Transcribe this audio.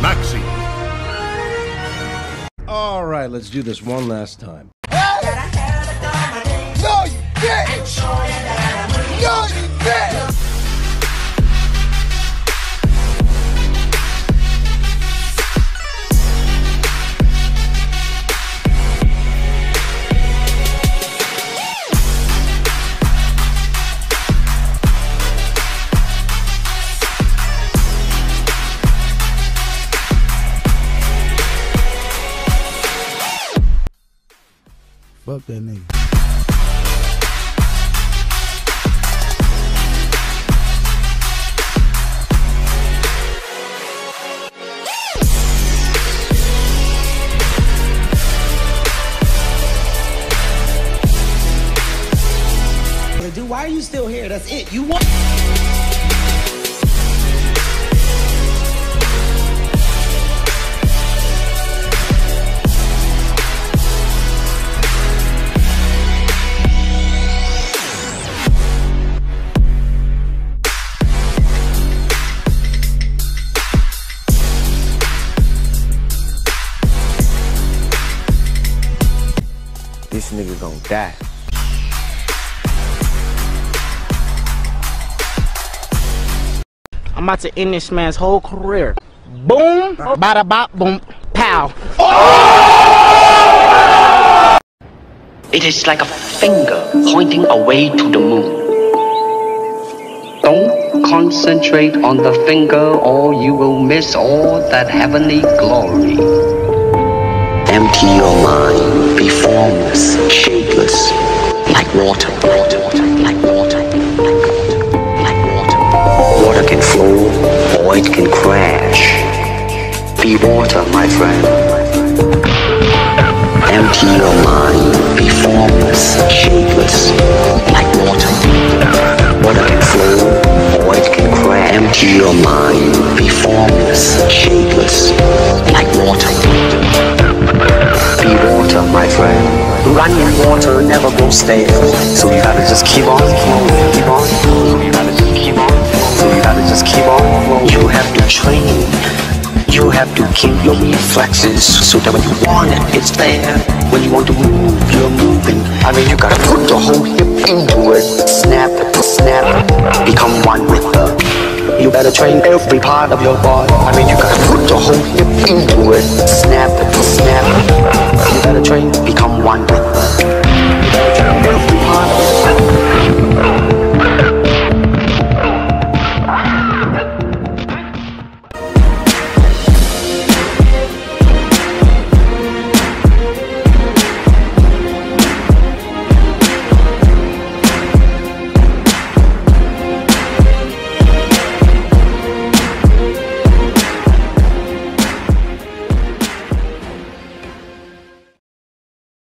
Maxi. All right, let's do this one last time. Fuck that nigga. Why are you still here? That's it. You want. This nigga gonna die. I'm about to end this man's whole career. Boom, bada bop, boom, pow. Oh! It is like a finger pointing away to the moon. Don't concentrate on the finger or you will miss all that heavenly glory. Empty your mind, be formless, shapeless, like water, water, water, like water, like water, like water. Water can flow or it can crash. Be water, my friend. Empty your mind, be formless, shapeless, like water. Water can flow, or it can crash. Empty your mind, be formless, shapeless, like water. Water never goes stale, so you gotta just keep on flowing, keep on flowing. So you gotta just keep on flowing. You have to train. You have to keep your reflexes so that when you want it, it's there. When you want to move, you're moving. I mean, you gotta put the whole hip into it. Snap snap. Become one with the. You better train every part of your body. I mean, you gotta put the whole hip into it. Snap snap. You better train, become one with the.